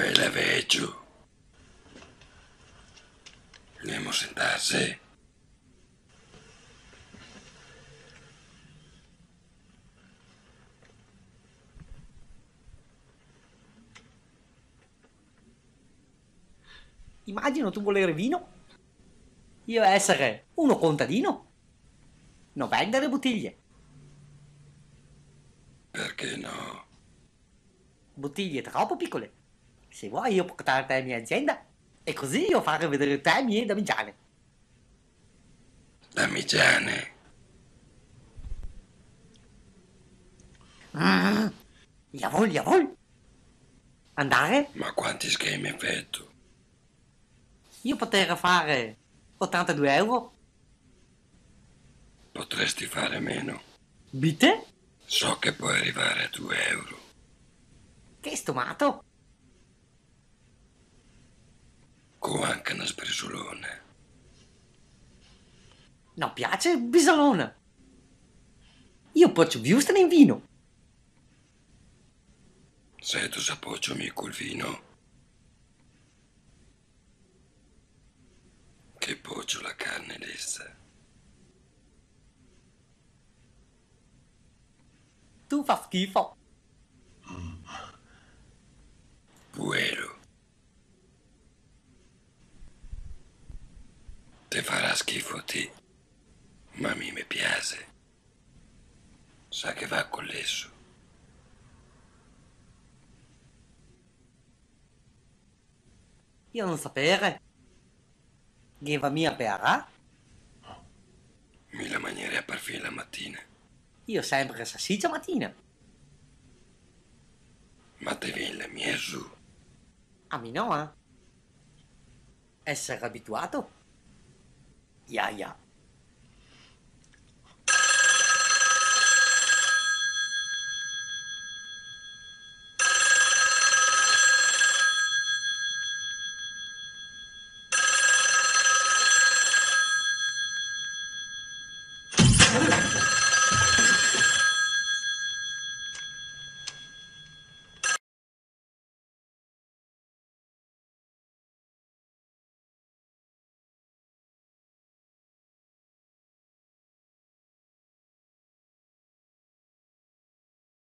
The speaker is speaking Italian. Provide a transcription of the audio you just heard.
Bella veggio. Andiamo a sentarsi. Immagino tu volere vino. Io essere uno contadino. Non vendere bottiglie. Perché no? Bottiglie troppo piccole. Se vuoi io portarti alla mia azienda e così io farò vedere te i miei damigiane. Damigiane. Mm. Jawohl, jawohl. Andare? Ma quanti schemi hai fatto? Io potrei fare 82 euro. Potresti fare meno. Bitte? So che puoi arrivare a 2 euro. Che stomato? Con anche una sbrisolone. Non piace bisolone. Io posso viustene in vino. Se tu sapoggio mica il vino. Che poggio la carne lessa. Tu fa schifo. Schifo a te, ma a me mi piace. Sa che va con lesso. Io non sapere. Che va mia berà? Mi la manierei a parfine la mattina. Io sempre salsiccia mattina. Ma te viene la mia su. A me no, eh. Essere abituato? 丫丫